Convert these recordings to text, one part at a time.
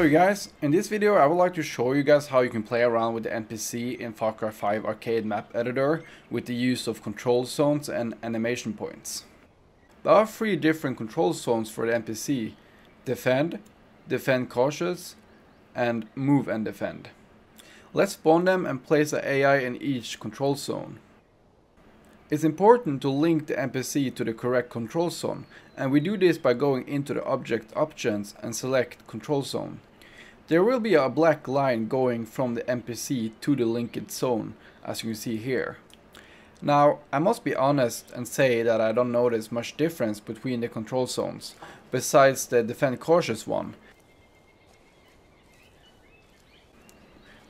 Hello you guys, in this video I would like to show you guys how you can play around with the NPC in Far Cry 5 Arcade Map Editor with the use of control zones and animation points. There are three different control zones for the NPC, Defend, Defend Cautious, and Move and Defend. Let's spawn them and place an AI in each control zone. It's important to link the NPC to the correct control zone and we do this by going into the object options and select control zone. There will be a black line going from the NPC to the linked zone as you can see here. Now I must be honest and say that I don't notice much difference between the control zones besides the defend cautious one.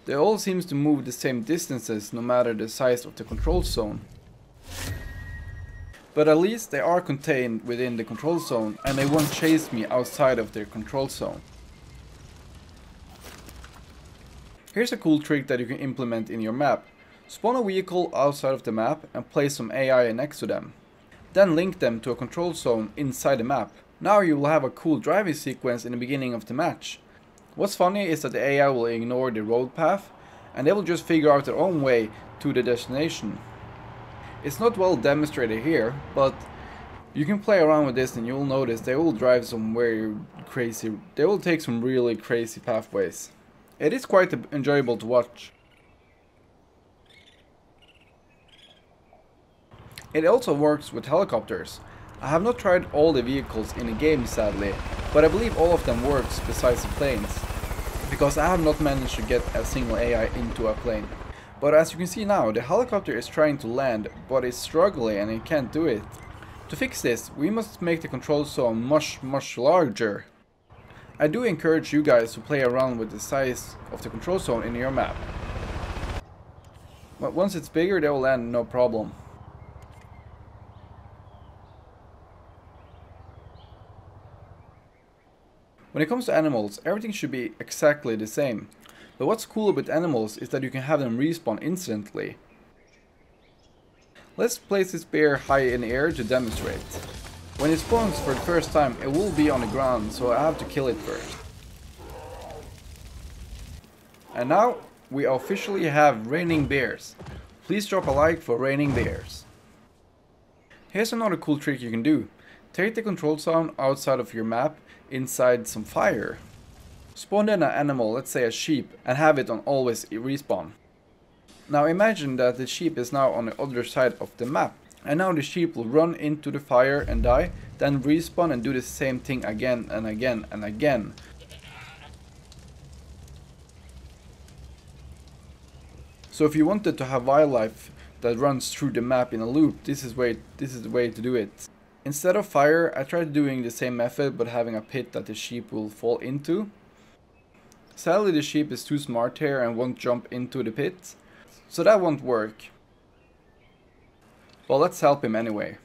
They all seems to move the same distances no matter the size of the control zone. But at least they are contained within the control zone and they won't chase me outside of their control zone. Here's a cool trick that you can implement in your map. Spawn a vehicle outside of the map and place some AI next to them. Then link them to a control zone inside the map. Now you will have a cool driving sequence in the beginning of the match. What's funny is that the AI will ignore the road path and they will just figure out their own way to the destination. It's not well demonstrated here, but you can play around with this and you'll notice they will drive some very crazy, they will take some really crazy pathways. It is quite enjoyable to watch. It also works with helicopters. I have not tried all the vehicles in the game sadly, but I believe all of them works besides the planes, because I have not managed to get a single AI into a plane. But as you can see now, the helicopter is trying to land, but is struggling and it can't do it. To fix this, we must make the control zone much much larger. I do encourage you guys to play around with the size of the control zone in your map. But once it's bigger, they will land no problem. When it comes to animals, everything should be exactly the same. But what's cool about animals is that you can have them respawn instantly. Let's place this bear high in the air to demonstrate. When it spawns for the first time, it will be on the ground, so I have to kill it first. And now, we officially have raining bears. Please drop a like for raining bears. Here's another cool trick you can do. Take the control zone outside of your map inside some fire. Spawn in an animal, let's say a sheep, and have it on always respawn. Now imagine that the sheep is now on the other side of the map. And now the sheep will run into the fire and die, then respawn and do the same thing again and again and again. So if you wanted to have wildlife that runs through the map in a loop, this is way this is the way to do it. Instead of fire, I tried doing the same method but having a pit that the sheep will fall into. Sadly the sheep is too smart here and won't jump into the pit, so that won't work. Well, let's help him anyway.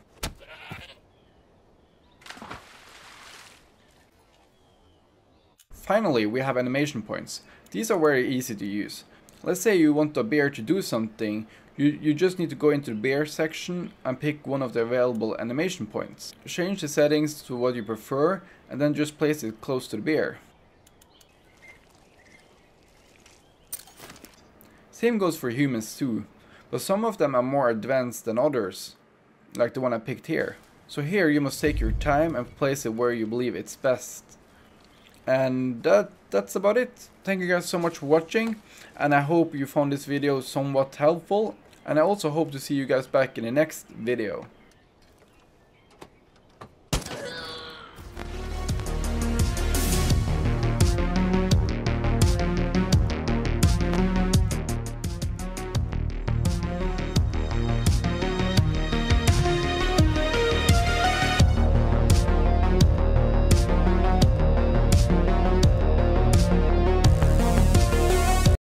Finally, we have animation points. These are very easy to use. Let's say you want a bear to do something, you, you just need to go into the bear section and pick one of the available animation points. Change the settings to what you prefer and then just place it close to the bear. Same goes for humans too, but some of them are more advanced than others, like the one I picked here. So here you must take your time and place it where you believe it's best. And that that's about it. Thank you guys so much for watching, and I hope you found this video somewhat helpful, and I also hope to see you guys back in the next video.